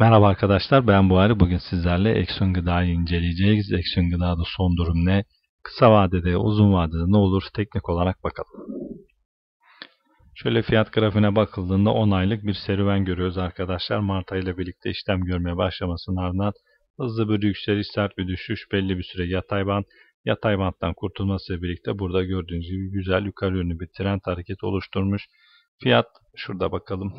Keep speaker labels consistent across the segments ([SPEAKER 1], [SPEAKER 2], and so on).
[SPEAKER 1] Merhaba arkadaşlar ben Buhari. Bugün sizlerle Exxon Gıda'yı inceleyeceğiz. Exxon Gıda'da son durum ne? Kısa vadede, uzun vadede ne olur? Teknik olarak bakalım. Şöyle fiyat grafiğine bakıldığında 10 aylık bir serüven görüyoruz arkadaşlar. Mart ayıyla birlikte işlem görmeye başlamasının ardından hızlı bir yükseliş, sert bir düşüş, belli bir süre yatay band, yatay banttan kurtulmasıyla birlikte burada gördüğünüz gibi güzel yukarı yönlü bir trend hareketi oluşturmuş. Fiyat şurada bakalım.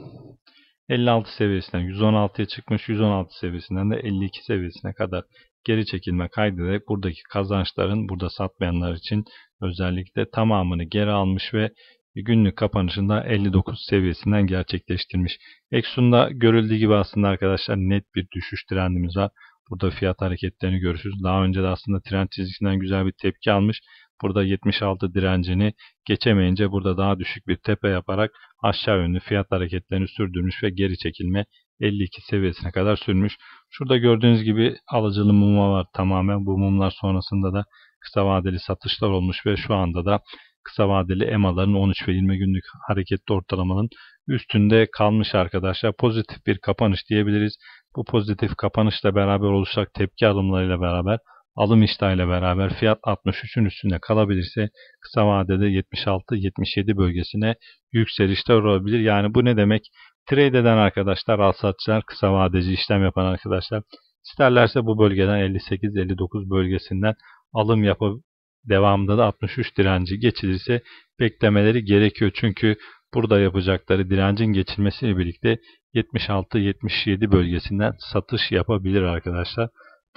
[SPEAKER 1] 56 seviyesinden 116'ya çıkmış. 116 seviyesinden de 52 seviyesine kadar geri çekilme kaydederek buradaki kazançların burada satmayanlar için özellikle tamamını geri almış ve günlük kapanışında 59 seviyesinden gerçekleştirmiş. Exxon'da görüldüğü gibi aslında arkadaşlar net bir düşüş trendimiz var. Burada fiyat hareketlerini görürsünüz. Daha önce de aslında trend çizgisinden güzel bir tepki almış. Burada 76 direncini geçemeyince burada daha düşük bir tepe yaparak aşağı yönlü fiyat hareketlerini sürdürmüş ve geri çekilme 52 seviyesine kadar sürmüş. Şurada gördüğünüz gibi alıcılı mumlar var tamamen. Bu mumlar sonrasında da kısa vadeli satışlar olmuş ve şu anda da kısa vadeli EMA'ların 13 ve 20 günlük hareketli ortalamanın üstünde kalmış arkadaşlar. Pozitif bir kapanış diyebiliriz. Bu pozitif kapanışla beraber oluşacak tepki alımlarıyla beraber alım iştahıyla beraber fiyat 63'ün üstünde kalabilirse kısa vadede 76-77 bölgesine yükselişler olabilir. Yani bu ne demek? Trade eden arkadaşlar, al satçılar, kısa vadeci işlem yapan arkadaşlar isterlerse bu bölgeden 58-59 bölgesinden alım yapıp devamında da 63 direnci geçilirse beklemeleri gerekiyor. Çünkü burada yapacakları direncin geçilmesiyle birlikte 76-77 bölgesinden satış yapabilir arkadaşlar.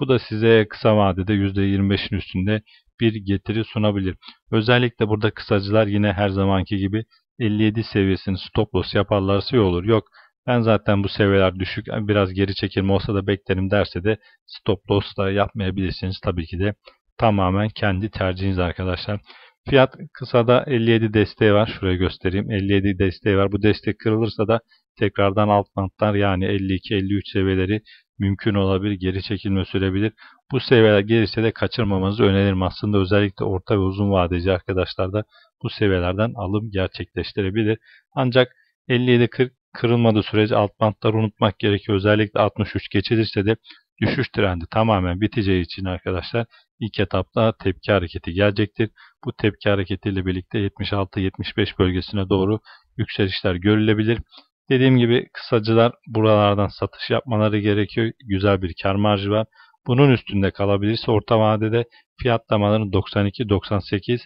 [SPEAKER 1] Bu da size kısa vadede %25'in üstünde bir getiri sunabilir. Özellikle burada kısacılar yine her zamanki gibi 57 seviyesini stop loss yaparlarsa iyi olur. Yok ben zaten bu seviyeler düşük biraz geri çekilme olsa da beklerim derse de stop loss da yapmayabilirsiniz. Tabii ki de tamamen kendi tercihiniz arkadaşlar. Fiyat kısada 57 desteği var. Şuraya göstereyim. 57 desteği var. Bu destek kırılırsa da tekrardan alt bantlar yani 52-53 seviyeleri mümkün olabilir. Geri çekilme sürebilir. Bu seviyeler gelirse de kaçırmamanızı öneririm. Aslında özellikle orta ve uzun vadeci arkadaşlar da bu seviyelerden alım gerçekleştirebilir. Ancak 57-40 kırılmadığı sürece alt bantları unutmak gerekiyor. Özellikle 63 geçilirse de düşüş trendi tamamen biteceği için arkadaşlar ilk etapta tepki hareketi gelecektir. Bu tepki hareketiyle birlikte 76-75 bölgesine doğru yükselişler görülebilir. Dediğim gibi kısacılar buralardan satış yapmaları gerekiyor. Güzel bir kar marjı var. Bunun üstünde kalabilirse orta vadede fiyatlamaların 92-98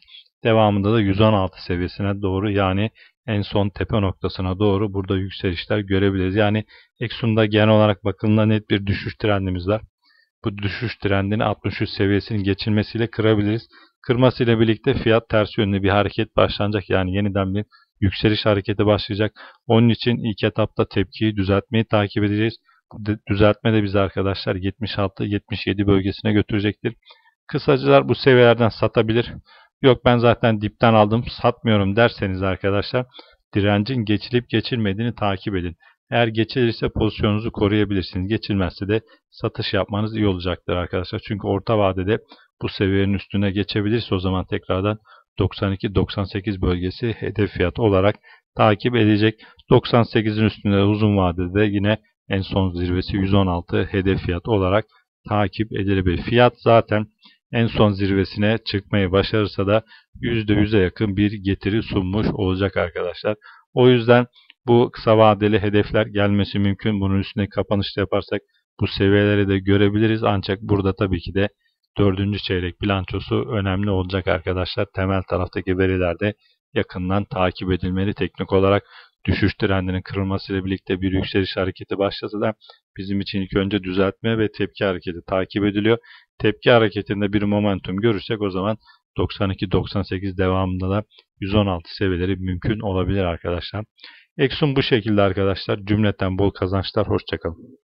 [SPEAKER 1] devamında da 116 seviyesine doğru yani en son tepe noktasına doğru burada yükselişler görebiliriz. Yani Exxon'da genel olarak bakıldığında net bir düşüş trendimiz var. Bu düşüş trendini 63 seviyesinin geçilmesiyle kırabiliriz. Kırmasıyla birlikte fiyat ters yönlü bir hareket başlanacak. Yani yeniden bir yükseliş hareketi başlayacak. Onun için ilk etapta tepkiyi düzeltmeyi takip edeceğiz. Düzeltme de bizi arkadaşlar 76-77 bölgesine götürecektir. Kısacılar bu seviyelerden satabilir. Yok ben zaten dipten aldım satmıyorum derseniz arkadaşlar direncin geçilip geçilmediğini takip edin. Eğer geçilirse pozisyonunuzu koruyabilirsiniz. Geçilmezse de satış yapmanız iyi olacaktır arkadaşlar. Çünkü orta vadede bu seviyenin üstüne geçebilirse o zaman tekrardan 92-98 bölgesi hedef fiyat olarak takip edecek. 98'in üstünde uzun vadede yine en son zirvesi 116 hedef fiyat olarak takip edilebilir. Fiyat zaten en son zirvesine çıkmayı başarırsa da %100'e yakın bir getiri sunmuş olacak arkadaşlar. O yüzden bu kısa vadeli hedefler gelmesi mümkün. Bunun üstüne kapanışta yaparsak bu seviyeleri de görebiliriz. Ancak burada tabii ki de dördüncü çeyrek bilançosu önemli olacak arkadaşlar. Temel taraftaki veriler de yakından takip edilmeli. Teknik olarak düşüş trendinin kırılmasıyla birlikte bir yükseliş hareketi başlasa da bizim için ilk önce düzeltme ve tepki hareketi takip ediliyor. Tepki hareketinde bir momentum görürsek o zaman 92-98 devamında da 116 seviyeleri mümkün olabilir arkadaşlar. Exxon bu şekilde arkadaşlar. Cümleten bol kazançlar. Hoşçakalın.